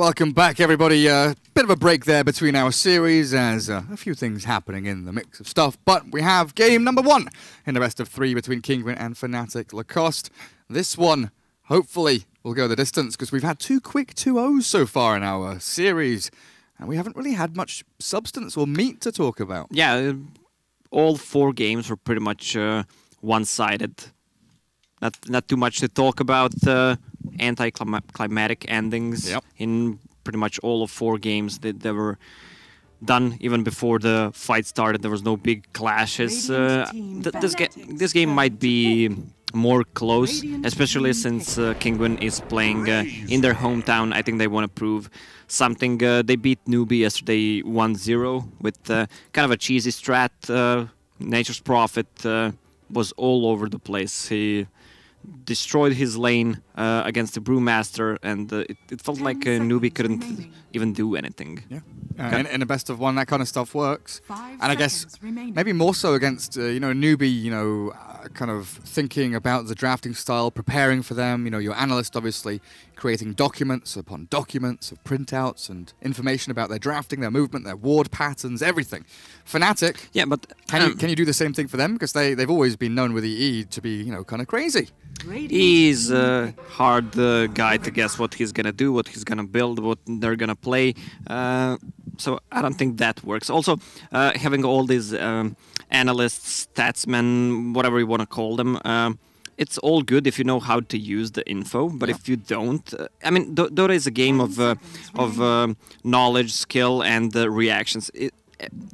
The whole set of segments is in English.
Welcome back, everybody. Uh, bit of a break there between our series, as uh, a few things happening in the mix of stuff. But we have game number one in the best of three between Kinguin and Fnatic Lacoste. This one, hopefully, will go the distance because we've had two quick 2-0s so far in our series, and we haven't really had much substance or meat to talk about. Yeah, uh, all four games were pretty much uh, one-sided. Not not too much to talk about. Anticlimactic endings Yep. in pretty much all of four games that they were done even before the fight started. There was no big clashes. Uh, th- this, ga- this game might be more close, especially since uh, Kinguin is playing uh, in their hometown. I think they want to prove something. Uh, they beat Newbee yesterday 1-0 with uh, kind of a cheesy strat. Uh, Nature's Prophet uh, was all over the place. He destroyed his lane uh, against the Brewmaster, and uh, it, it felt like a Newbee couldn't even do anything. Yeah. Uh, in, in a best of one, that kind of stuff works. and I guess maybe more so against, uh, you know, a Newbee, you know, uh, kind of thinking about the drafting style, preparing for them. You know, your analyst obviously creating documents upon documents of printouts and information about their drafting, their movement, their ward patterns, everything. Fnatic, Yeah, but can, you, um, can you do the same thing for them? Because they, they've always been known with the EE to be, you know, kind of crazy. he's a hard uh, guy to guess what he's gonna do, what he's gonna build, what they're gonna play. Uh, so I don't think that works. Also, uh, having all these um, analysts, statsmen, whatever you want to call them. Um, it's all good if you know how to use the info, but if you don't, uh, I mean, Do- Dota is a game of uh, of um knowledge, skill, and uh, reactions. It,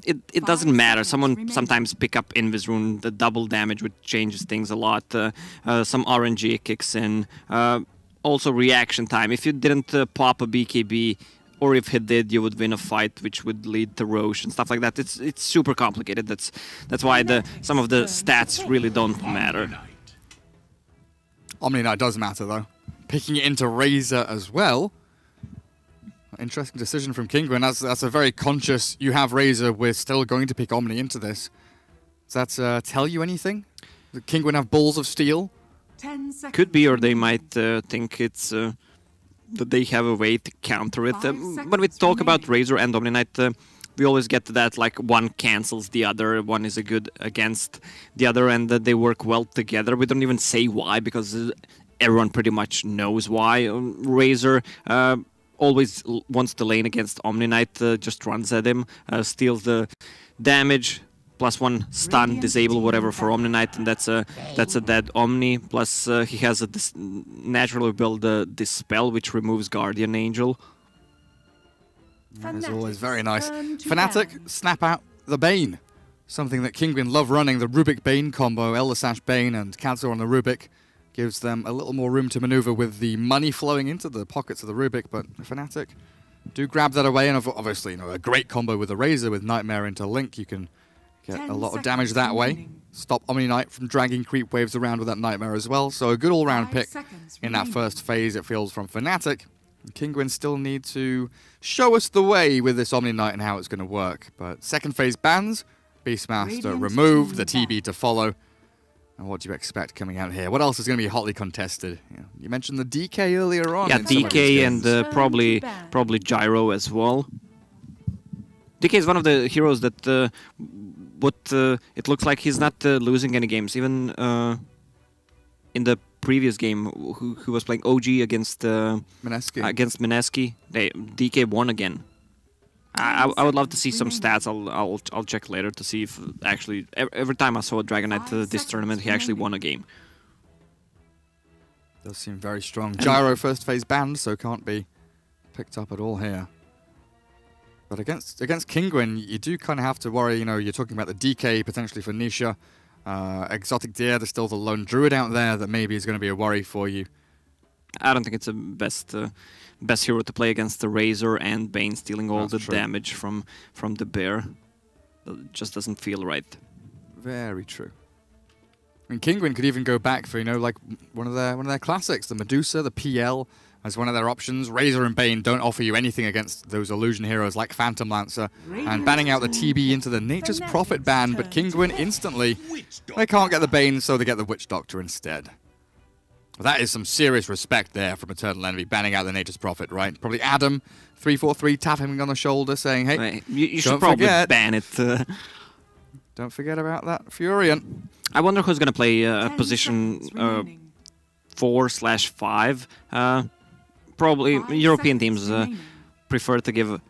it, it doesn't matter. Someone sometimes pick up Invis Rune, the double damage, which changes things a lot. Uh, uh, some RNG kicks in. Uh, also reaction time. If you didn't uh, pop a BKB, or if he did, you would win a fight, which would lead to Roche and stuff like that. It's it's super complicated. That's that's why the some of the stats really don't matter. Omni Knight does matter though. Picking it into Razor as well. Interesting decision from Kinguin. That's that's a very conscious. You have Razor. We're still going to pick Omni into this. Does that uh, tell you anything? Does Kinguin have balls of steel? Could be, or they might uh, think it's uh, that they have a way to counter it. Uh, when we talk about. Razor and Omni Knight, uh, we always get to that like one cancels the other, one is a good against the other, and uh, they work well together. We don't even say why because uh, everyone pretty much knows why. Um, Razor. Always wants to lane against Omni Knight, uh, just runs at him, uh, steals the damage, plus one stun, Radiant disable whatever for Omni Knight, and that's a that's a dead Omni. Plus uh, he has a dis- naturally build uh, dispel, which removes Guardian Angel. That is always very nice. turn to Fnatic, snap out the Bane. Something that Kinguin love running, the Rubik Bane combo, Elder Sash Bane and Kazor on the Rubik. Gives them a little more room to maneuver with the money flowing into the pockets of the Rubik, but Fnatic do grab that away, and obviously, you know, a great combo with the Razor with Nightmare into Link. You can get a lot of damage that way. remaining. Stop Omni Knight from dragging creep waves around with that Nightmare as well. So a good all-round pick in that first phase, it feels, from Fnatic. Kinguin still need to show us the way with this Omni Knight and how it's going to work. But second phase bans, Beastmaster Radiant removed, the TB to follow. And what do you expect coming out here? What else is going to be hotly contested? You, know, you mentioned the DK earlier on. yeah, in some of these DK and uh, probably probably Gyro as well. DK is one of the heroes that uh, what uh, it looks like he's not uh, losing any games. Even uh, in the previous game, who, who was playing OG against uh, Mineski. against Mineski, they DK won again. I, I- I would love to see some stats. I'll, I'll I'll check later to see if actually every time I saw a Dragon Knight uh, this tournament, he actually won a game. Does seem very strong. Gyro first phase banned, so can't be picked up at all here. But against against Kinguin, you do kind of have to worry. You know, you're talking about the DK potentially for Nisha. Uh, Exotic Deer, there's still the lone druid out there that maybe is going to be a worry for you. I don't think it's the best uh, best hero to play against the Razor and Bane stealing all That's the true. damage from from the bear. It just doesn't feel right. Very true. And mean, Kinguin could even go back for you know like one of their one of their classics, the Medusa, the PL as one of their options. Razor and Bane don't offer you anything against those illusion heroes like Phantom Lancer, and banning out the TB into the Nature's Prophet ban. But Kinguin instantly they can't get the Bane, so they get the Witch Doctor instead. That is some serious respect there from Eternal Envy, banning out the Nature's Prophet, right? Probably Adam, 343, tapping him on the shoulder, saying, hey, Right, You, you should probably forget. ban it. Uh, don't forget about that Furion. I wonder who's gonna play uh, position uh, four slash five. Uh, probably Five European teams uh, prefer to give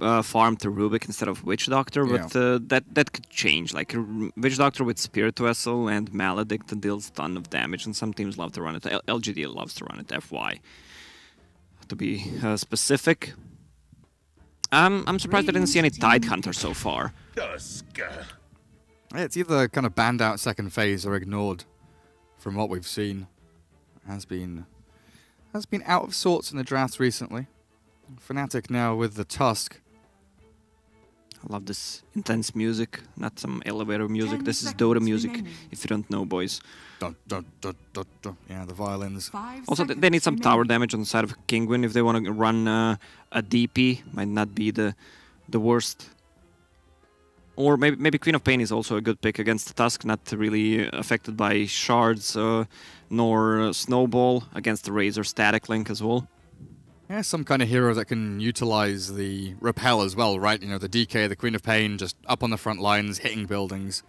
uh, farm to Rubik instead of Witch Doctor, but uh, that that could change. Like Witch Doctor with Spirit Vessel and Maledict deals a ton of damage, and some teams love to run it. L- LGD loves to run it. FY, to be uh, specific. Um, I'm surprised I didn't see any Tide Hunter so far. Yeah, It's either kind of banned out second phase or ignored from what we've seen. Has been has been out of sorts in the drafts recently. Fnatic now with the Tusk. I love this intense music, not some elevator music. Ten This is Dota music, remaining. if you don't know, boys. Dun, dun, dun, dun, dun. Yeah, the violins. Five Also, th- they need some seconds tower damage on the side of Kinguin if they want to run uh, a DP. Might not be the the worst. Or maybe maybe Queen of Pain is also a good pick against the Tusk, not really affected by shards uh, nor uh, Snowball against the Razor Static Link as well. Yeah, some kind of hero that can utilize the repel as well, right? You know, the DK, the Queen of Pain, just up on the front lines, hitting buildings,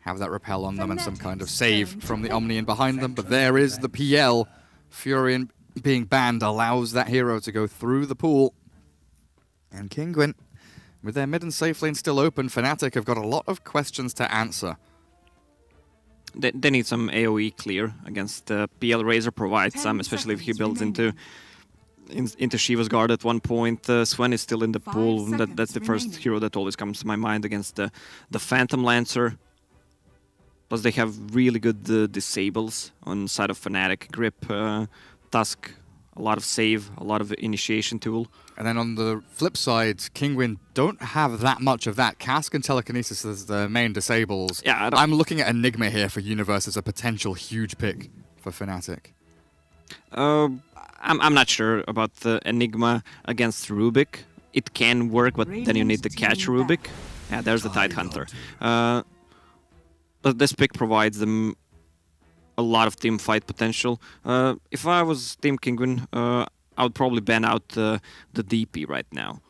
have that repel on them and some kind of save from the omni Omnian behind them. But there is the PL. Furion being banned allows that hero to go through the pool. And Kinguin, with their mid and safe lane still open, Fnatic have got a lot of questions to answer. They, they need some AOE clear against uh, PL Razor provides some, especially if he builds into. In, into Shiva's guard at one point. Uh, Sven is still in the Five pool. That, that's the first hero that always comes to my mind against the the Phantom Lancer. Plus, they have really good uh, disables on side of Fnatic. Grip, uh, Tusk, a lot of save, a lot of initiation tool. And then on the flip side, Kinguin don't have that much of that. Cask and Telekinesis as the main disables. Yeah, I'm looking at Enigma here for Universe as a potential huge pick for Fnatic. Uh, I'm, I'm not sure about the Enigma against Rubik. It can work, but then you need to catch Rubik. Yeah, there's the Tide Hunter. Uh, but this pick provides them a lot of team fight potential. Uh, if I was Team Kinguin, uh, I would probably ban out uh, the DP right now.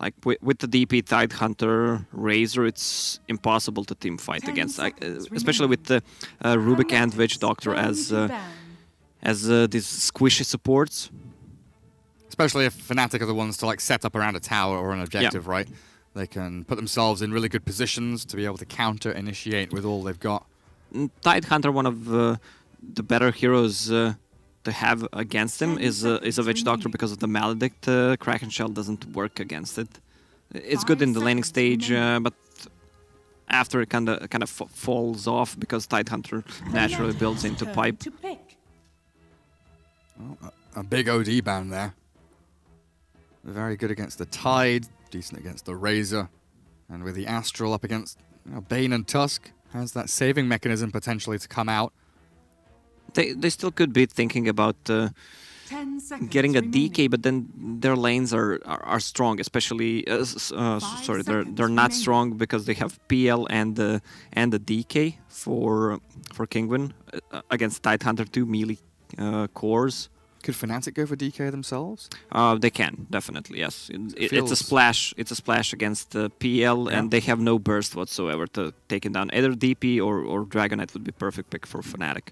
Like with, with the DP Tide Hunter Razor, it's impossible to team fight Ten against, I- uh, especially with the uh, Rubik and Witch Doctor as uh, as uh, these squishy supports. Especially if Fnatic are the ones to like set up around a tower or an objective, right? They can put themselves in really good positions to be able to counter initiate with all they've got. Mm, Tide Hunter, one of uh, the better heroes uh, to have against him, is uh, is a Witch Doctor because of the Maledict. Uh, Kraken Shell doesn't work against it. It's good in the laning stage, uh, but after it kind of kind of falls off because Tide Hunter naturally builds into Turn pipe. To. Oh, a, a big OD ban there. Very good against the Tide, decent against the Razor. And with the Astral up against you know, Bane and Tusk, has that saving mechanism potentially to come out. They they still could be thinking about. Uh, Ten getting a remaining. DK, but then their lanes are are, are strong, especially uh, uh, sorry, they're they're not remaining. strong because they have PL and the and the DK for for Kinguin uh, against Tide Hunter two melee uh, cores. Could Fnatic go for DK themselves? Uh, they can definitely yes. It, it- it's a splash. It's a splash against uh, PL, Yeah. and they have no burst whatsoever to take it down. Either DP or or Dragon Knight would be perfect pick for Fnatic.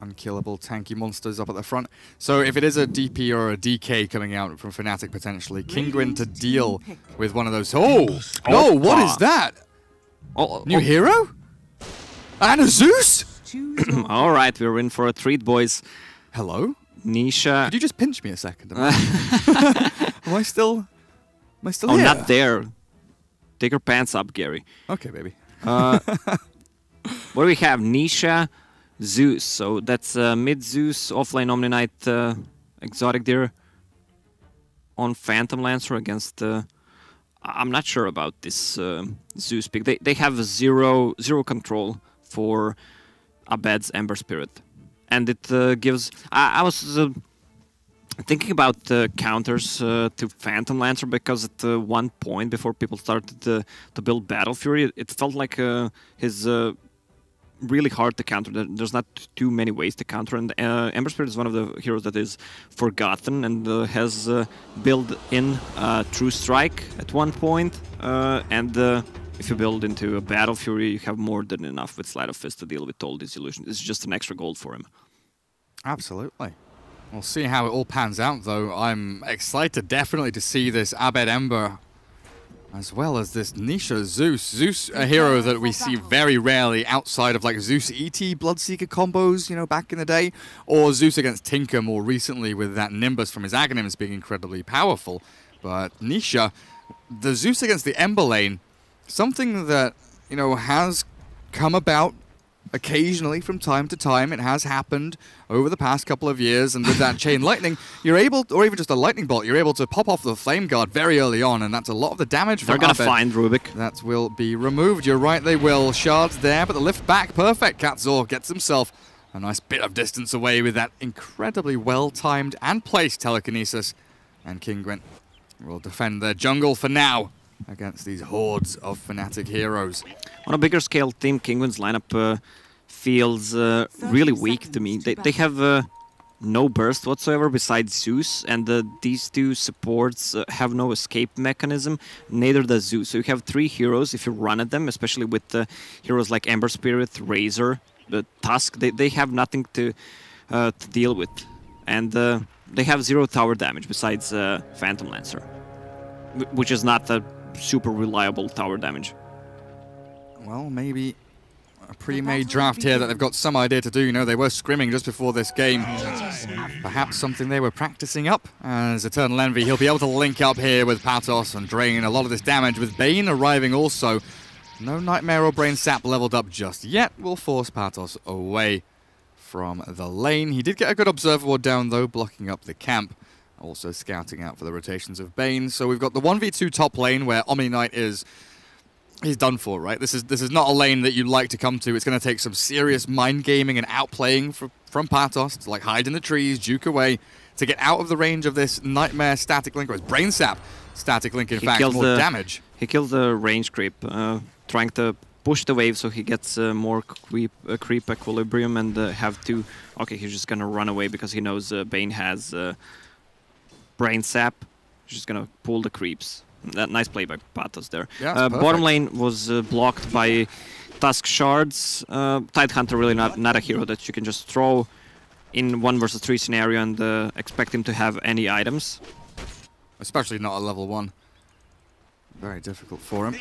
Unkillable, tanky monsters up at the front. So if it is a DP or a DK coming out from Fnatic potentially, Kinguin to deal with one of those. Oh! No, what is that? Oh, New oh, hero? And a Zeus? Choose all right, we're in for a treat, boys. Hello? Nisha. Could you just pinch me a second? Am I, am I still... Am I still Oh, here? not there. Take your pants up, Gary. Okay, baby. Uh, what do we have? Nisha, Zeus. So that's uh, mid Zeus, offline Omni Knight, uh, Exotic Deer on Phantom Lancer against. Uh, I'm not sure about this uh, Zeus pick. They they have zero zero control for Abed's Ember Spirit, and it uh, gives. I, I was. Uh, thinking about uh, counters uh, to Phantom Lancer because at uh, one point before people started to, build Battle Fury, it, felt like uh, his really hard to counter. There's not too many ways to counter, and uh, Ember Spirit is one of the heroes that is forgotten and uh, has uh, built in uh, True Strike at one point, uh, and uh, if you build into a Battle Fury, you have more than enough with Sleight of Fist to deal with all these illusions. It's just an extra gold for him. Absolutely. We'll see how it all pans out, though. I'm excited definitely to see this Abed Ember as well as this Nisha Zeus. Zeus, a hero that we see very rarely outside of like Zeus ET Bloodseeker combos, you know, back in the day, or Zeus against Tinker more recently with that Nimbus from his Aghanims being incredibly powerful. But Nisha, the Zeus against the Ember lane, something that, you know, has come about occasionally from time to time. It has happened over the past couple of years, and with that chain lightning, you're able, or even just a lightning bolt, you're able to pop off the flame guard very early on, and that's a lot of the damage. They're gonna find Rubik. That will be removed. You're right, they will. Shards there, but the lift back, perfect. Katzor gets himself a nice bit of distance away with that incredibly well-timed and placed telekinesis, and Kinguin will defend their jungle for now against these hordes of Fnatic heroes. On a bigger scale, Team Kinguin's lineup uh, feels uh, really weak to me. They, they have uh, no burst whatsoever besides Zeus, and uh, these two supports uh, have no escape mechanism. Neither does Zeus. So you have three heroes if you run at them, especially with uh, heroes like Ember Spirit, Razor, the Tusk. They, they have nothing to uh, to deal with, and they have zero tower damage besides Phantom Lancer, which is not a super reliable tower damage. Well, maybe a pre-made draft here that they've got some idea to do. You know, they were scrimming just before this game. Perhaps something they were practicing up. As Eternal Envy, he'll be able to link up here with Patos and drain a lot of this damage. With Bane arriving also, no Nightmare or Brain Sap leveled up just yet will force Patos away from the lane. He did get a good Observer Ward down though, blocking up the camp. Also scouting out for the rotations of Bane. So we've got the 1v2 top lane where Omni Knight is he's done for, right? This is this is not a lane that you'd like to come to. It's going to take some serious mind gaming and outplaying for, from Patos to like hide in the trees, juke away, to get out of the range of this nightmare static link or his brain sap static link. In He fact, more the- damage. He kills the range creep, uh, trying to push the wave so he gets uh, more creep, uh, creep equilibrium and uh, have to. Okay, he's just gonna run away because he knows uh, Bane has uh, brain sap. He's just gonna pull the creeps. That nice play by Patos there. Yeah, uh, bottom lane was uh, blocked by Tusk shards. Uh, Tidehunter really not not a hero that you can just throw in one versus three scenario and uh, expect him to have any items. Especially not a level one. Very difficult for him.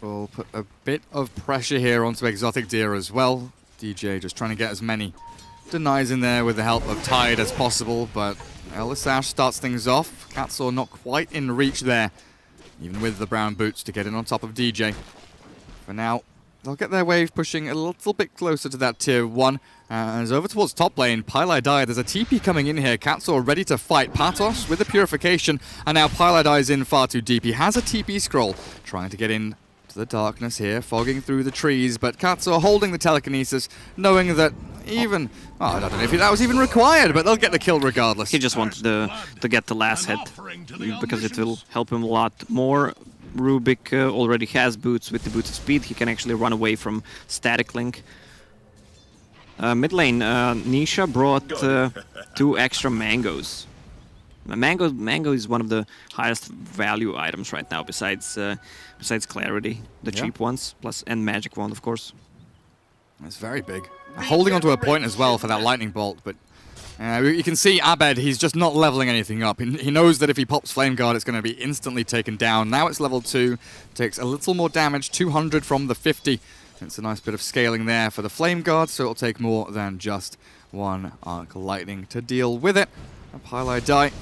We'll put a bit of pressure here onto Exotic Deer as well. DJ just trying to get as many denies in there with the help of Tide as possible, but Elisash starts things off. Katsaw not quite in reach there, even with the brown boots to get in on top of DJ. For now, they'll get their wave pushing a little bit closer to that tier 1. Uh, as over towards top lane, Pylai Die, there's a TP coming in here. Katsaw ready to fight Patos with the Purification, and now Pylai Die is in far too deep. He has a TP scroll, trying to get in the darkness here, fogging through the trees, but Katsuo holding the telekinesis, knowing that even... Oh, I don't know if that was even required, but they'll get the kill regardless. He just wanted to, to get the last hit because it will help him a lot more. Rubik uh, already has boots. With the boots of speed, he can actually run away from Static Link. Uh, mid lane, uh, Nisha brought uh, two extra mangoes. Mango, mango is one of the highest value items right now, besides uh, besides Clarity, the Yeah. cheap ones, plus and Magic Wand, of course. It's very big. Holding onto a point as well for that lightning bolt, but uh, you can see Abed, he's just not leveling anything up. He, he knows that if he pops Flame Guard, it's going to be instantly taken down. Now it's level 2, takes a little more damage, 200 from the 50. It's a nice bit of scaling there for the Flame Guard, so it'll take more than just one Arc Lightning to deal with it. A Pylai die.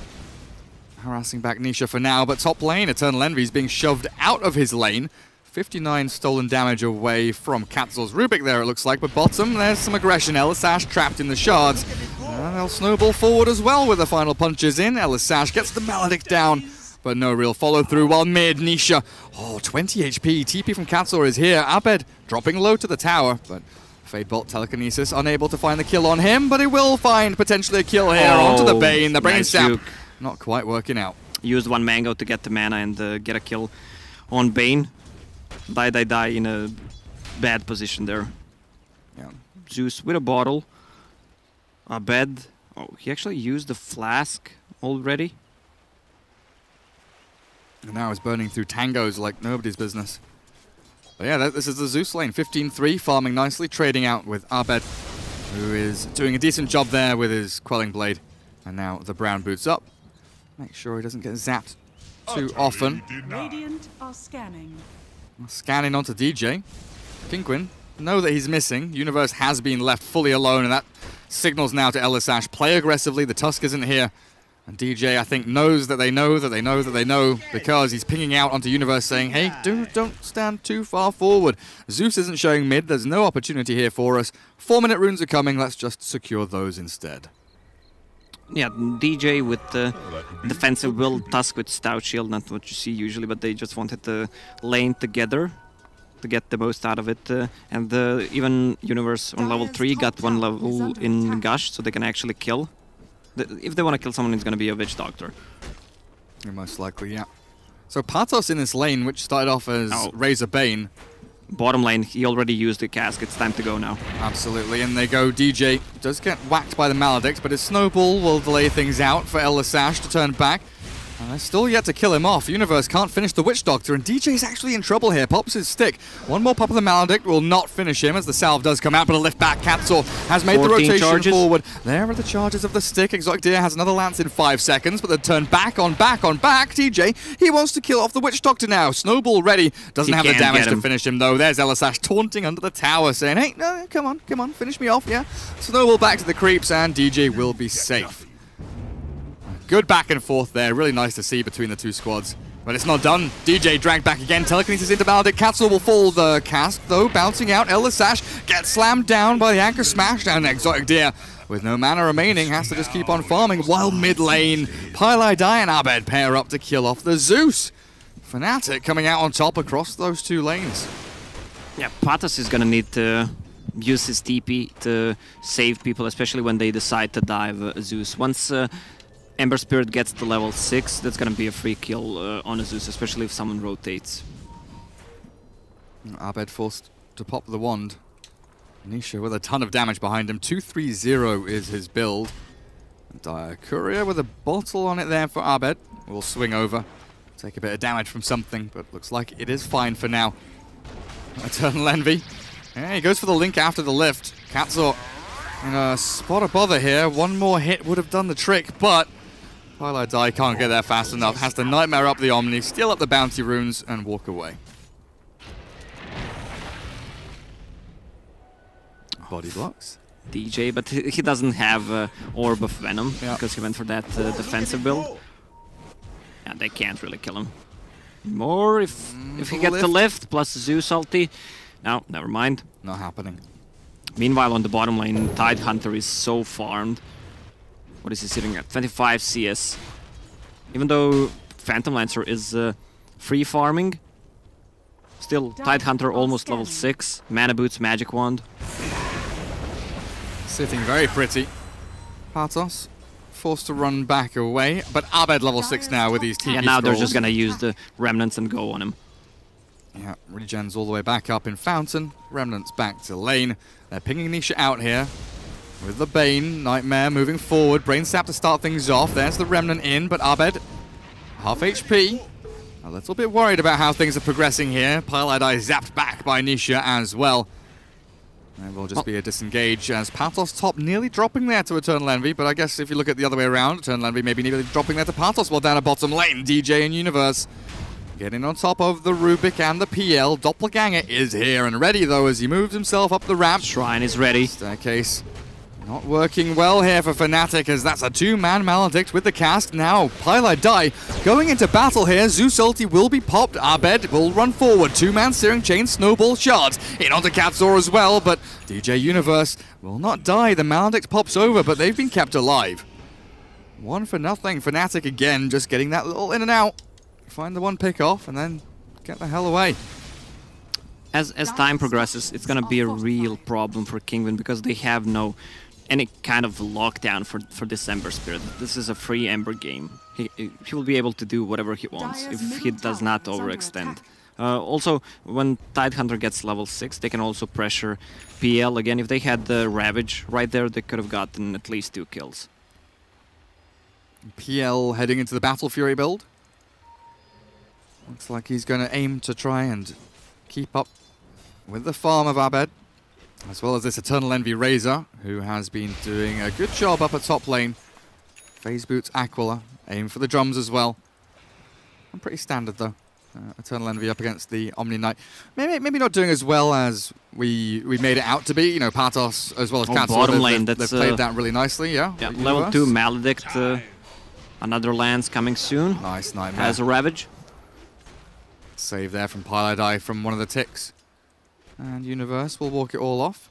Harassing back Nisha for now, but top lane, Eternal Envy is being shoved out of his lane. 59 stolen damage away from Katzor's Rubik there, it looks like. But bottom, there's some aggression. Elisash trapped in the shards. And they'll snowball forward as well with the final punches in. Elisash gets the Maledict down, but no real follow through. While mid, Nisha. Oh, 20 HP. TP from Katzor is here. Abed dropping low to the tower, but Fade Bolt Telekinesis unable to find the kill on him, but he will find potentially a kill here onto the Oh, Bane. The Brain nice. Not quite working out. used one mango to get the mana and uh, get a kill on Bane. Die, die, die in a bad position there. Yeah. Zeus with a bottle, a bed. Oh, he actually used the flask already. And now he's burning through tangos like nobody's business. But yeah, that, this is the Zeus lane. 15-3, farming nicely, trading out with Abed, who is doing a decent job there with his Quelling Blade. And now the Brown boots up. Make sure he doesn't get zapped too often. Radiant are scanning. Scanning onto DJ. Kinguin, know that he's missing. Universe has been left fully alone, and that signals now to Elisash, play aggressively, the Tusk isn't here. And DJ, I think, knows that they know that they know that they know because he's pinging out onto Universe saying, hey, do, don't stand too far forward. Zeus isn't showing mid, there's no opportunity here for us. Four-minute runes are coming, let's just secure those instead. Yeah, DJ with the defensive build, Tusk with Stout Shield, not what you see usually, but they just wanted the lane together to get the most out of it. Uh, and uh, even Universe on level 3 got one level in Gush, so they can actually kill. The, if they want to kill someone, it's going to be a Witch Doctor. Yeah, most likely, yeah. So Patos in this lane, which started off as Oh. Razor Bane, Bottom lane, he already used the cask, it's time to go now. Absolutely, and they go. DJ does get whacked by the Maledict, but his snowball will delay things out for El Sash to turn back. And they're still yet to kill him off. Universe can't finish the Witch Doctor, and DJ's actually in trouble here. Pops his stick. One more pop of the Maledict will not finish him as the salve does come out, but a lift back. Katsaw has made the rotation charges. forward. There are the charges of the stick. Exotic Deer has another lance in five seconds, but the turn back on back on back. DJ, he wants to kill off the Witch Doctor now. Snowball ready. Doesn't He have the damage to finish him though. There's Elisash taunting under the tower, saying, "Hey, no, come on, come on, finish me off, yeah." Snowball back to the creeps, and DJ will be safe. Good back and forth there. Really nice to see between the two squads. But it's not done. DJ dragged back again. Telekinesis into Maledict. Capsule will fall the cast, though, bouncing out. Elisash gets slammed down by the Anchor Smash, and Exotic Deer, with no mana remaining, has to just keep on farming. While mid lane, Pylai and Abed pair up to kill off the Zeus. Fnatic coming out on top across those two lanes. Yeah, Patos is gonna need to use his TP to save people, especially when they decide to dive uh, Zeus. Once uh, Ember Spirit gets to level 6, that's gonna be a free kill uh, on a Zeus, especially if someone rotates. Abed forced to pop the wand. Nisha with a ton of damage behind him. 2-3-0 is his build. Dire Courier with a bottle on it there for Abed. Will swing over. Take a bit of damage from something, but looks like it is fine for now. Eternal Envy. Yeah, he goes for the link after the lift. Katzor in a spot of bother here. One more hit would have done the trick, but Twilight Die can't get there fast enough. Has to Nightmare up the Omni, steal up the bounty runes, and walk away. Body blocks. DJ, but he doesn't have uh, Orb of Venom Yeah. because he went for that uh, defensive build. Yeah, they can't really kill him. More if if he gets the lift. plus Zeus ulti. No, never mind. Not happening. Meanwhile, on the bottom lane, Tide Hunter is so farmed. What is he sitting at? 25 CS. Even though Phantom Lancer is uh, free farming, still Tide Hunter almost level 6. Mana Boots, Magic Wand. Sitting very pretty. Patos forced to run back away, but Abed level 6 now with these TP Yeah, now they're just gonna use the Remnants and go on him. Yeah, regens all the way back up in Fountain. Remnants back to lane. They're pinging Nisha out here. With the Bane, Nightmare moving forward. Brain Sap to start things off. There's the Remnant in, but Abed, half HP. A little bit worried about how things are progressing here. Pylite Eye zapped back by Nisha as well. There will just Well- be a disengage as Patos top nearly dropping there to Eternal Envy, but I guess if you look at the other way around, Eternal Envy maybe nearly dropping there to Patos while down a bottom lane. DJ and Universe Getting on top of the Rubik and the PL. Doppelganger is here and ready though as he moves himself up the ramp. Shrine is ready. Staircase not working well here for Fnatic as that's a two-man Maledict with the cast. Now, Pylite Die going into battle here. Zeus ulti will be popped. Abed will run forward. Two-man Searing Chain, Snowball Shards. In onto Katzor as well, but DJ Universe will not die. The Maledict pops over, but they've been kept alive. One for nothing. Fnatic again, just getting that little in and out. Find the one pick off and then get the hell away. As as time progresses, it's gonna be a real problem for Kinguin because they have no any kind of lockdown for for this Ember Spirit. This is a free Ember game. He he will be able to do whatever he wants if he does not overextend. Uh, also, when Tidehunter gets level 6, they can also pressure PL again. If they had the Ravage right there, they could have gotten at least two kills. PL heading into the Battle Fury build. Looks like he's going to aim to try and keep up with the farm of Abed, as well as this Eternal Envy Razor, who has been doing a good job up at top lane. Phase Boots Aquila, aim for the drums as well. I'm pretty standard though. Uh, Eternal Envy up against the Omni Knight. Maybe maybe not doing as well as we we made it out to be. You know, Patos as well as Oh, Katsu. bottom they've, lane, they've, that's, they've played uh, that really nicely. Yeah. Yeah, level 2. Maledict. Uh, another lance coming soon. Nice nightmare. Has a Ravage. Save there from Pylai from one of the ticks. And Universe will walk it all off.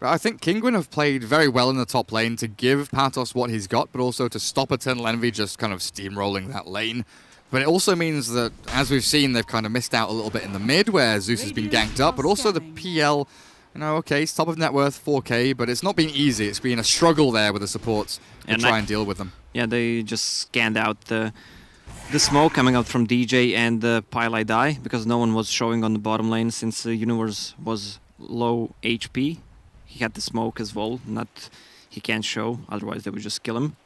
But I think Kinguin have played very well in the top lane to give Patos what he's got, but also to stop Eternal Envy just kind of steamrolling that lane. But it also means that, as we've seen, they've kind of missed out a little bit in the mid, where Zeus has been ganked up, but also the PL, you know, okay, it's top of net worth, 4k, but it's not been easy. It's been a struggle there with the supports to And try I- and deal with them. Yeah, they just scanned out the the smoke coming out from DJ and the Pylai die because no one was showing on the bottom lane since the Universe was low HP. He had the smoke as well, not he can't show, otherwise they would just kill him.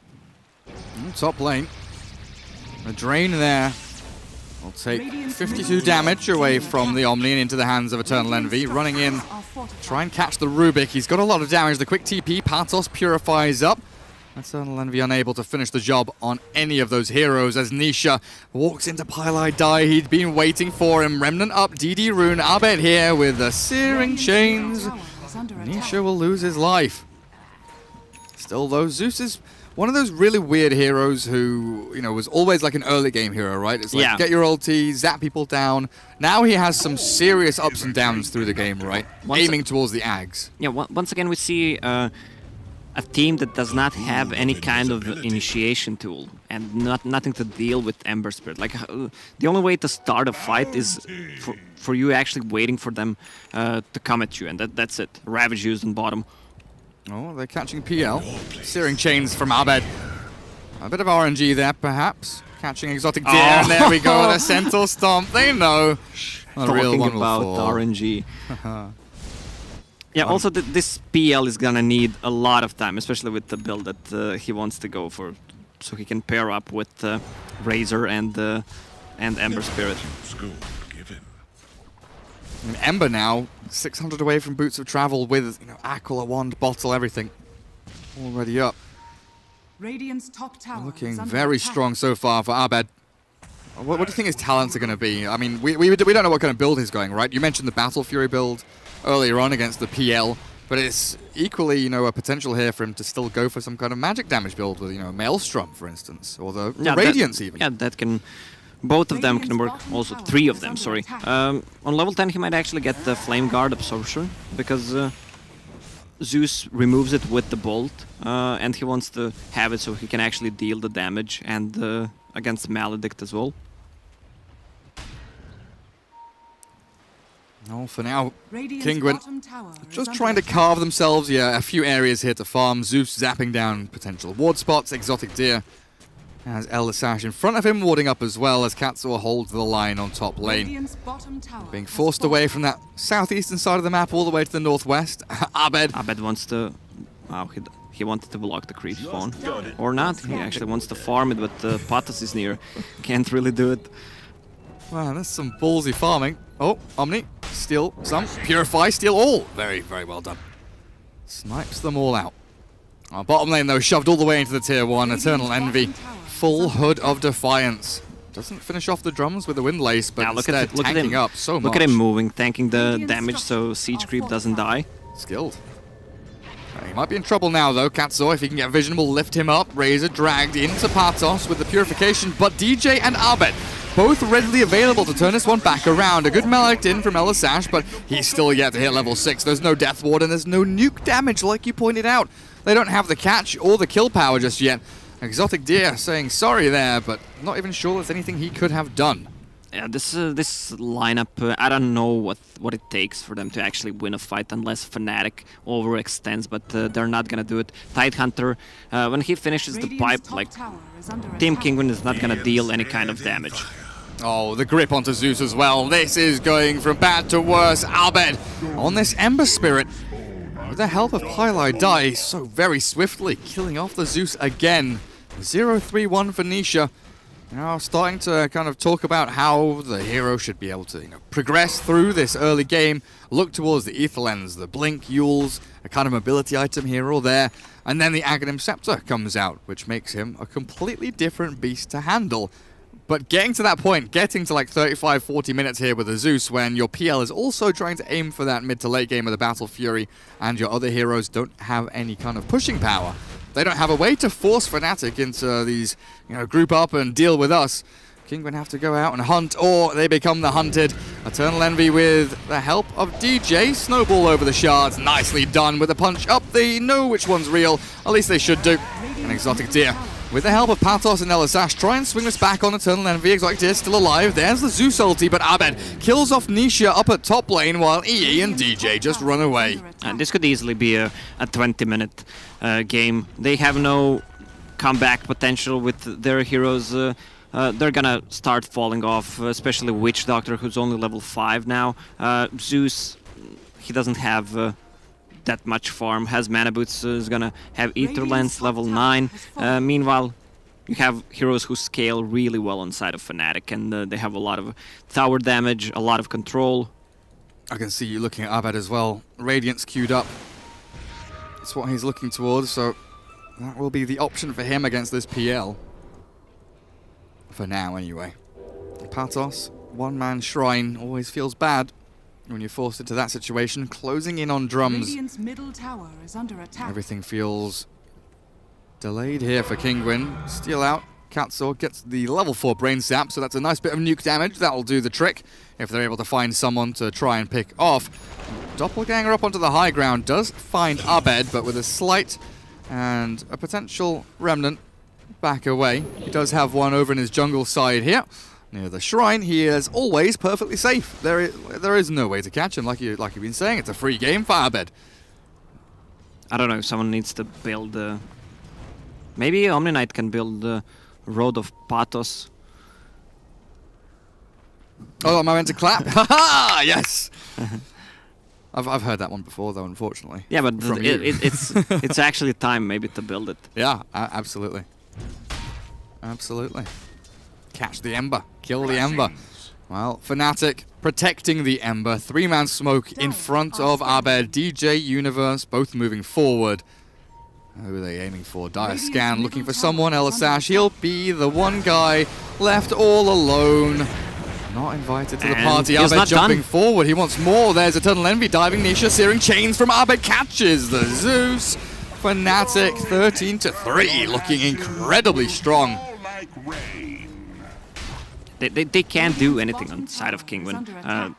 Mm, Top lane. A drain there. will take 52 damage away from the Omni and into the hands of Eternal Envy. Running in, try and catch the Rubik. He's got a lot of damage. The quick TP, Patos purifies up. Eternal Envy unable to finish the job on any of those heroes as Nisha walks into Pylai Die. He'd been waiting for him. Remnant up, DD Rune, Abed here with the Searing Chains. Nisha will lose his life. Still though, Zeus is one of those really weird heroes who, you know, was always like an early game hero, right? It's like Yeah. get your ulti, zap people down. Now he has some serious ups and downs through the game, right? Once- Aiming towards the Ags. Yeah, once again we see uh, a team that does not have any kind of initiation tool and not nothing to deal with Ember Spirit. Like uh, the only way to start a fight is for, for you actually waiting for them uh, to come at you, and that, that's it. Ravage used on bottom. Oh, they're catching PL. Searing chains from Abed. A bit of RNG there, perhaps. Catching exotic deer, and there we go. The centaur stomp. They know. A real one about. RNG. Yeah, also th this PL is gonna need a lot of time, especially with the build that uh, he wants to go for, so he can pair up with uh, Razor and uh, and Ember Spirit. School given. And Ember now, 600 away from Boots of Travel with, you know, Aquila, Wand, Bottle, everything. Already up. Radiant's top tower Looking very attack. strong so far for Abed. What, what do you think his talents are going to be? I mean, we, we, we don't know what kind of build he's going, right? You mentioned the Battle Fury build earlier on against the PL, but it's equally, you know, a potential here for him to still go for some kind of magic damage build with, you know, Maelstrom, for instance, or the, the Yeah, that- Radiance even. Yeah, that can. Both of them can work. Also, three of them. Sorry. Um, on level 10, he might actually get the Flame Guard Absorption because uh, Zeus removes it with the bolt, uh, and he wants to have it so he can actually deal the damage and uh, against Maledict as well. Oh, for now, Radiant's Kinguin bottom tower is Just trying to carve themselves, yeah, a few areas here to farm. Zeus zapping down potential ward spots. Exotic Deer has Elder Sash in front of him, warding up as well as Katsuo holds the line on top lane. Radiant's bottom tower Being forced away from that southeastern side of the map all the way to the northwest. Abed. Abed wants to. Wow, he, he wanted to block the creep spawn. Or not. He actually wants to farm it, but uh, Patos is near. Can't really do it. Wow, that's some ballsy farming. Oh, Omni, steal some. Purify, steal all. Very, very well done. Snipes them all out. Our bottom lane, though, shoved all the way into the tier one. Eternal Envy, full hood of defiance. Doesn't finish off the drums with the windlace, but Now look instead at look at him. up so much. look at him moving, tanking the damage so siege creep doesn't die. Skilled. He might be in trouble now, though. Katsuo, if he can get vision, will lift him up. Razor dragged into Patos with the purification, but DJ and Abed both readily available to turn this one back around. A good Malak in from Elisash, but he's still yet to hit level 6. There's no Death Ward and there's no nuke damage, like you pointed out. They don't have the catch or the kill power just yet. Exotic Deer saying sorry there, but not even sure there's anything he could have done. Yeah, this uh, this lineup, uh, I don't know what what it takes for them to actually win a fight unless Fnatic overextends, but uh, they're not gonna do it. Tidehunter, uh, when he finishes the pipe, like tower is under Team attack. Kinguin is not gonna deal any kind of damage. Oh, the grip onto Zeus as well. This is going from bad to worse. Abed on this Ember Spirit. With the help of Pylai die so very swiftly, killing off the Zeus again. 0-3-1 for Nisha. Now starting to kind of talk about how the hero should be able to you know, progress through this early game, look towards the Ether Lens, the Blink, Yules, a kind of mobility item here or there, and then the Aghanim Scepter comes out, which makes him a completely different beast to handle. But getting to that point, getting to like 35, 40 minutes here with a Zeus when your PL is also trying to aim for that mid to late game of the Battle Fury and your other heroes don't have any kind of pushing power. They don't have a way to force Fnatic into these, you know, group up and deal with us. Kinguin have to go out and hunt, or they become the hunted. Eternal Envy with the help of DJ. Snowball over the shards. Nicely done with a punch up. They know which one's real. At least they should do. An Exotic Deer. With the help of Patos and Elisash, try and swing this back on Eternal Envy. Exotic Deer still alive. There's the Zeus ulti, but Abed kills off Nisha up at top lane while EE and DJ just run away. And this could easily be a, a 20 minute uh, game. They have no comeback potential with their heroes. Uh, uh, they're gonna start falling off, especially Witch Doctor, who's only level 5 now. Uh, Zeus, he doesn't have uh, that much farm. Has Mana Boots, uh, is gonna have Ether Lens level 9. Uh, meanwhile, you have heroes who scale really well on side of Fnatic, and uh, they have a lot of tower damage, a lot of control. I can see you looking at Abed as well. Radiance queued up. It's what he's looking towards, so that will be the option for him against this PL. For now, anyway. Patos, one-man shrine, always feels bad when you're forced into that situation. Closing in on drums. Radiant's middle tower is under attack. Everything feels delayed here for Kinguin. Steal out. Katsuo gets the level 4 brain sap, so that's a nice bit of nuke damage. That'll do the trick if they're able to find someone to try and pick off. Doppelganger up onto the high ground does find Abed, but with a slight and a potential remnant back away. He does have one over in his jungle side here. Near the shrine, he is always perfectly safe. There is, there is no way to catch him, like, you, like you've been saying. It's a free game for Abed. I don't know if someone needs to build. Uh, maybe Omni Knight can build the Road of Pathos. Oh, am I meant to clap? Haha! yes! I've, I've heard that one before, though, unfortunately. Yeah, but From th- you. it, it, it's it's actually time maybe to build it. Yeah, absolutely. Absolutely. Catch the Ember. Kill the Ember. Well, Fnatic protecting the Ember. Three-man smoke in front of Abed. DJ, Universe, both moving forward. Who are they aiming for? Dire Scan looking for someone. Elisash, he'll be the one guy left all alone. Not invited to the And party. he's Abed jumping done. forward. He wants more. There's Eternal Envy diving. Nisha searing chains from Abed catches the Zeus. Fnatic 13 to 3, looking incredibly strong. They, they, they can't do anything on the side of Kinguin. Uh,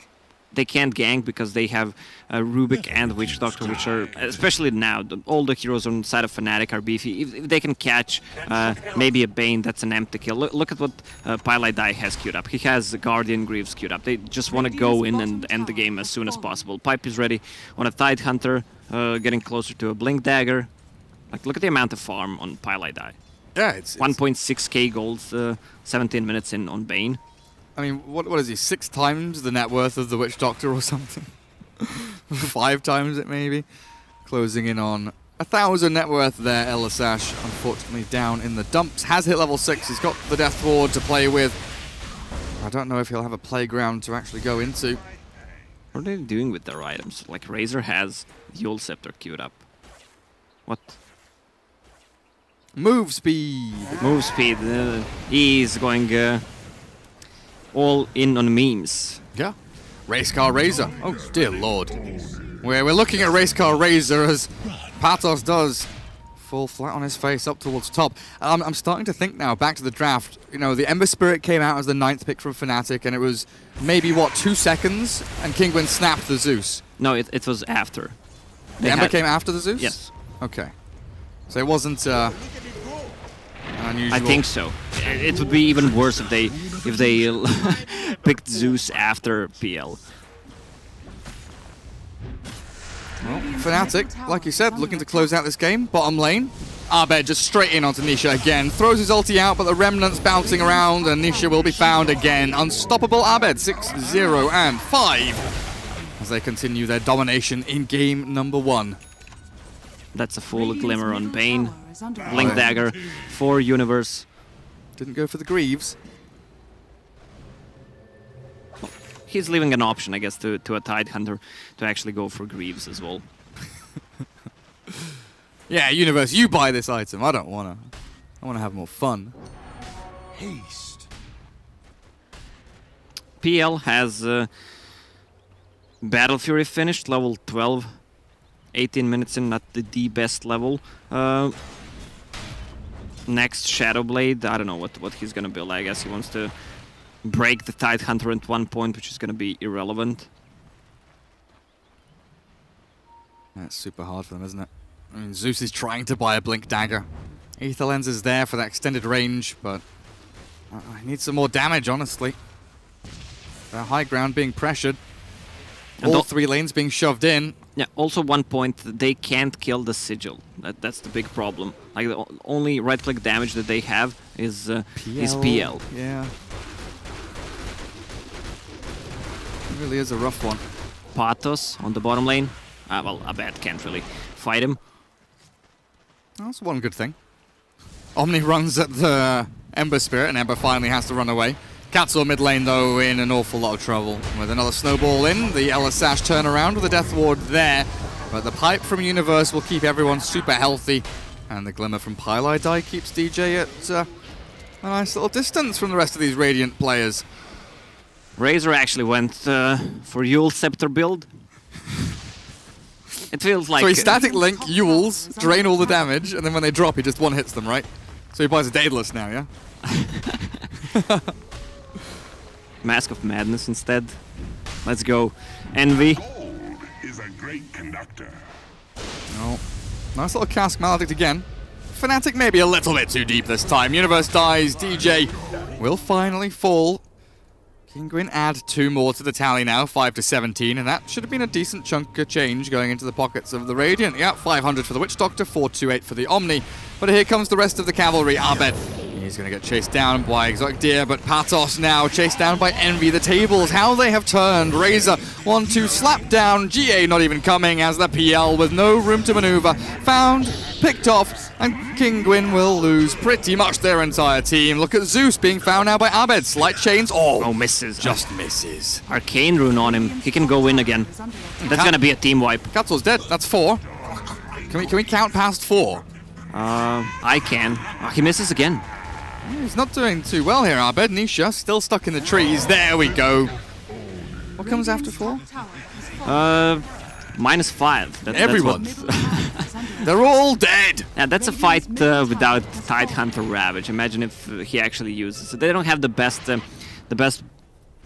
they can't gank because they have uh, Rubik and Witch Doctor, which are, especially now, the, all the heroes on the side of Fnatic are beefy. If, if they can catch uh, maybe a Bane, that's an empty kill. Look, look at what uh, Pylai Dai has queued up. He has Guardian Greaves queued up. They just want to go in and end the game as soon as possible. Pipe is ready on a Tide Hunter, uh, getting closer to a Blink Dagger. Like, look at the amount of farm on Pylai Dai. Yeah, it's, it's 1.6k gold, uh, 17 minutes in on Bane. I mean, what what is he? Six times the net worth of the Witch Doctor or something? Five times it maybe. Closing in on a thousand net worth there. Elisash, unfortunately, down in the dumps. Has hit level six. He's got the Death Ward to play with. I don't know if he'll have a playground to actually go into. What are they doing with their items? Like Razor has the old Scepter queued up. What? Move speed. Move speed. Uh, he's going uh, all in on memes. Yeah. Race Car Razor. Oh, dear lord. We're, we're looking at Race Car Razor as Patos does fall flat on his face up towards top. I'm, I'm starting to think now, back to the draft, you know, the Ember Spirit came out as the ninth pick from Fnatic, and it was maybe, what, two seconds? And Kinguin snapped the Zeus. No, it, it was after. The Ember came after the Zeus? Yes, Okay. So it wasn't uh, unusual... I think so. It would be even worse if they if they picked Zeus after PL. Fnatic, like you said, looking to close out this game. Bottom lane. Abed just straight in onto Nisha again. Throws his ulti out, but the remnants bouncing around, and Nisha will be found again. Unstoppable Abed, 6 0 and 5 as they continue their domination in game number one. That's a full Radiant's glimmer on middle Bane. tower is under Blink dagger for Universe. Didn't go for the Greaves. He's leaving an option, I guess, to, to a Tide Hunter to actually go for Greaves as well. Yeah, Universe, you buy this item. I don't wanna. I wanna have more fun. Haste. PL has uh, Battle Fury finished, level 12. 18 minutes in, not the, the best level. Uh, next, Shadow Blade. I don't know what, what he's gonna build. I guess he wants to break the Tide Hunter at one point, which is gonna be irrelevant. That's super hard for them, isn't it? I mean, Zeus is trying to buy a Blink Dagger. Aether Lens is there for that extended range, but I I need some more damage, honestly. The high ground being pressured. And All three lanes being shoved in. Yeah. Also, one point: they can't kill the sigil. That, that's the big problem. Like the only right-click damage that they have is uh, is PL. Yeah. It really is a rough one. Patos on the bottom lane. Uh, well, Abed can't really fight him. That's one good thing. Omni runs at the Ember Spirit, and Ember finally has to run away. Katsuo mid lane, though, in an awful lot of trouble. With another snowball in, the Ella Sash turn around with a Death Ward there. But the pipe from Universe will keep everyone super healthy. And the glimmer from Pieliedie keeps DJ at uh, a nice little distance from the rest of these Radiant players. Razor actually went uh, for Eul Scepter build. It feels like so he static link Eul's, drain all the damage, and then when they drop, he just one hits them, right? So he buys a Daedalus now, yeah? Mask of Madness instead. Let's go. Envy. Gold is a great conductor. No. Nice little cask maledict again. Fnatic maybe a little bit too deep this time. Universe dies. DJ will finally fall. Kinguin add two more to the tally now, 5 to 17, and that should have been a decent chunk of change going into the pockets of the Radiant. Yeah, 500 for the Witch Doctor, 428 for the Omni. But here comes the rest of the cavalry. Abed. He's going to get chased down by Exotic Deer, but Patos now chased down by Envy. The tables, how they have turned. Razor, one, two, slap down. GA not even coming as the PL with no room to maneuver. Found, picked off, and Kinguin will lose pretty much their entire team. Look at Zeus being found now by Abed. Slight chains. Oh, Oh, misses. just misses. Arcane rune on him. He can go in again. Is under attack. That's gonna be a team wipe. Katsuo's dead. That's four. Can we, can we count past four? Uh, I can. Uh, he misses again. He's not doing too well here, Abed. Nisha still stuck in the trees. There we go. What comes after four? top tower is falling. Uh, minus five. That, Everyone. That's Middle tower is under attack. They're all dead. yeah, that's a fight uh, without Tide Hunter Ravage. Imagine if uh, he actually uses it. They don't have the best, uh, the best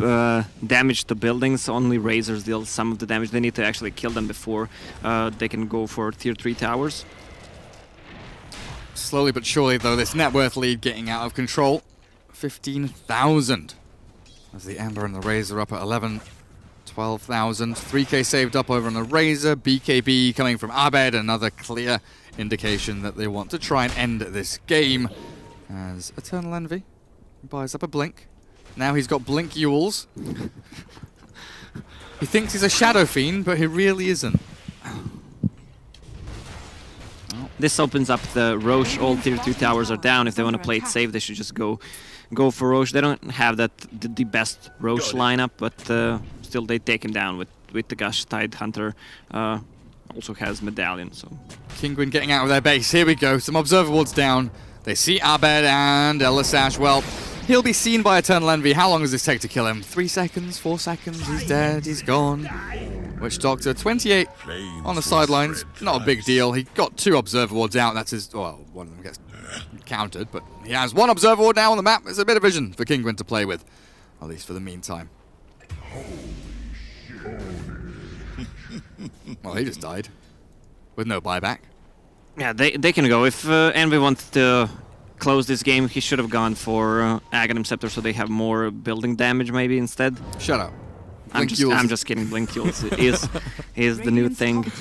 uh, damage to buildings. Only Razors deal some of the damage. They need to actually kill them before uh, they can go for tier three towers. Slowly but surely, though, this net worth lead getting out of control. 15,000. As the Ember and the Razor up at 11, 12,000. 3k saved up over on the Razor. BKB coming from Abed. Another clear indication that they want to try and end this game. As Eternal Envy buys up a Blink. Now he's got Blink Eul's. he thinks he's a Shadow Fiend, but he really isn't. This opens up the Rosh. All tier two towers are down. If they want to play it safe, they should just go go for Rosh. They don't have that the, the best Rosh lineup, but uh, still they take him down with with the Gush Tide Hunter. Uh, also has Medallion, so Kinguin getting out of their base. Here we go. Some observer wards down. They see Abed and Elisash. Well, he'll be seen by Eternal Envy. How long does this take to kill him? Three seconds? Four seconds? He's dead. He's gone. Witch Doctor, 28 on the sidelines. Not a big deal. He got two observer wards out. That's his. Well, one of them gets countered, but he has one observer ward now on the map. It's a bit of vision for Kinguin to play with, at least for the meantime. Well, he just died with no buyback. yeah, they they can go. If uh, Envy wants to close this game, he should have gone for uh, Aghanim Scepter, so they have more building damage maybe instead. Shut up. I'm Blink just Eul's. I'm just kidding. Blink Eul's is is the new thing. is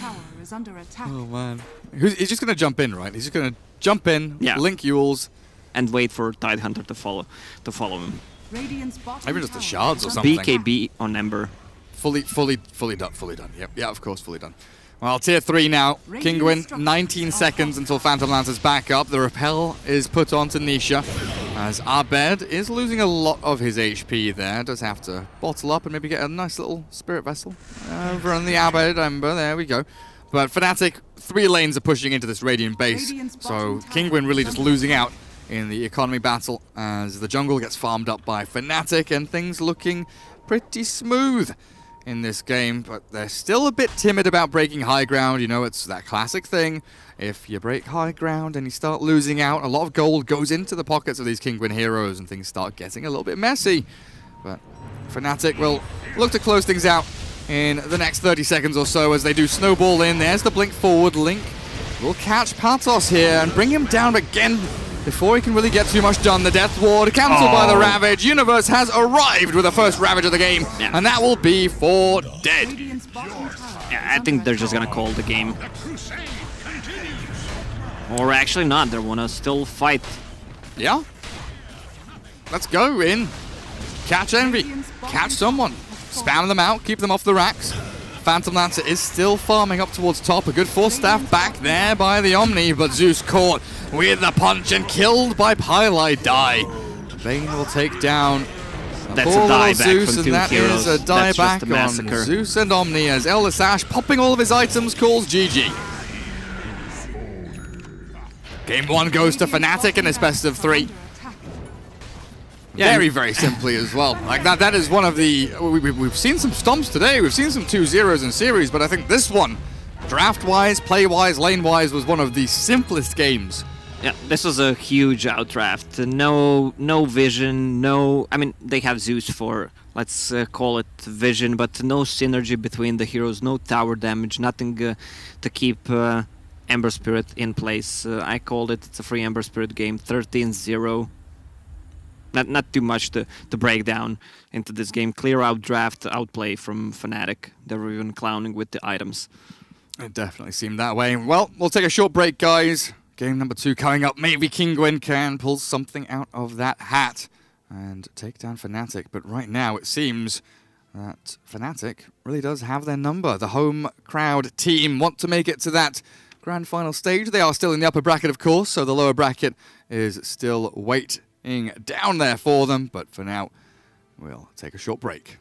is under attack. Oh man. He's just gonna jump in, right? He's just gonna jump in, Yeah. link Eul's, and wait for Tidehunter to follow to follow him. Maybe just the tower shards or something. BKB on Ember. fully, fully, fully done, fully done. Yep, yeah, of course, fully done. Well, tier three now. Kinguin, 19 seconds until Phantom Lance is back up. The repel is put onto Nisha. As Abed is losing a lot of his HP there. Does have to bottle up and maybe get a nice little spirit vessel over on the Abed Ember. There we go. But Fnatic, three lanes are pushing into this Radiant base. So Kinguin really just losing out in the economy battle as the jungle gets farmed up by Fnatic and things looking pretty smooth in this game, but they're still a bit timid about breaking high ground. You know, it's that classic thing. If you break high ground and you start losing out, a lot of gold goes into the pockets of these Kinguin heroes and things start getting a little bit messy. But Fnatic will look to close things out in the next 30 seconds or so as they do snowball in. There's the blink forward. Link will catch Patos here and bring him down again before he can really get too much done. The Death Ward cancelled by the Oh. Ravage. Universe has arrived with the first Ravage of the game, Yeah. and that will be for dead. Radiant's bottom tower Yeah, I think they're just gonna call the game. The crusade continues. Or actually not, they wanna still fight. Yeah? Let's go in. Catch Envy. Catch someone. Spam them out. Keep them off the racks. Phantom Lancer is still farming up towards top. A good force staff back there by the Omni, but Zeus caught with the punch and killed by Pieliedie. Bane will take down That's a die little back Zeus, from and two that is heroes. a That's a massacre. on Zeus and Omni as Elder Sash popping all of his items calls GG. Game one goes to Fnatic in this best of three. Yeah, Very, very simply as well. Like that, that is one of the. We, we, we've seen some stomps today. We've seen some two zeros in series, but I think this one, draft-wise, play-wise, lane-wise, was one of the simplest games. Yeah, this was a huge outdraft. No, no vision. No, I mean they have Zeus for let's uh, call it vision, but no synergy between the heroes. No tower damage. Nothing uh, to keep uh, Ember Spirit in place. Uh, I called it. It's a free Ember Spirit game. 13-0. Not not too much to to break down into this game. Clear out draft, outplay from Fnatic. They were even clowning with the items. It definitely seemed that way. Well, we'll take a short break, guys. Game number two coming up. Maybe Kinguin can pull something out of that hat and take down Fnatic. But right now, it seems that Fnatic really does have their number. The home crowd team want to make it to that grand final stage. They are still in the upper bracket, of course, so the lower bracket is still waiting down there for them. But for now, we'll take a short break.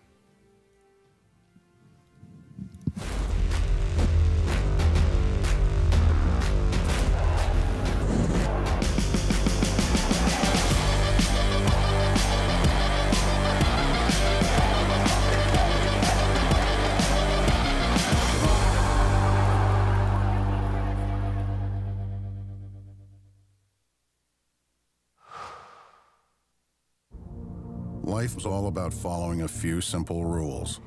Life is all about following a few simple rules.